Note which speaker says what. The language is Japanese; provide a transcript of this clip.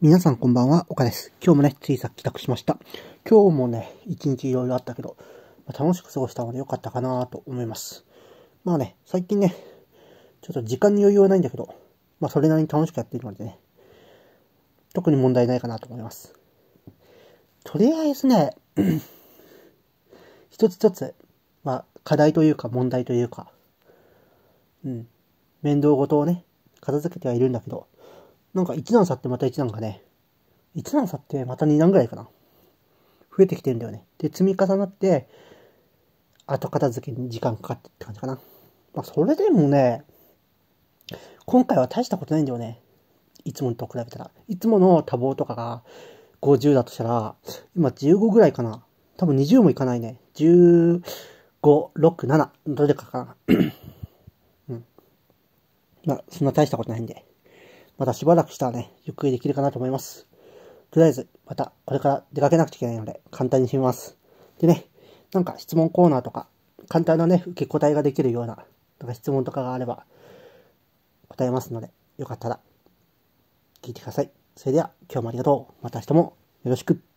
Speaker 1: 皆さんこんばんは、岡です。今日もね、ついさっき帰宅しました。今日もね、一日いろいろあったけど、まあ、楽しく過ごしたので良かったかなと思います。まあね、最近ね、ちょっと時間に余裕はないんだけど、まあそれなりに楽しくやってるのでね、特に問題ないかなと思います。とりあえずね、一つ一つ、まあ課題というか問題というか、うん、面倒事をね、片付けてはいるんだけど、なんか1段差ってまた1段がね、1段差ってまた2段ぐらいかな。増えてきてるんだよね。で、積み重なって、後片付けに時間かかってって感じかな。まあ、それでもね、今回は大したことないんだよね。いつもと比べたら。いつもの多忙とかが50だとしたら、今15ぐらいかな。多分20もいかないね。15、6、7。どれかかな。うん。まあ、そんな大したことないんで。またしばらくしたらね、ゆっくりできるかなと思います。とりあえず、また、これから出かけなくちゃいけないので、簡単にします。でね、なんか質問コーナーとか、簡単なね、受け答えができるような、なんか質問とかがあれば、答えますので、よかったら、聞いてください。それでは、今日もありがとう。また明日もよろしく。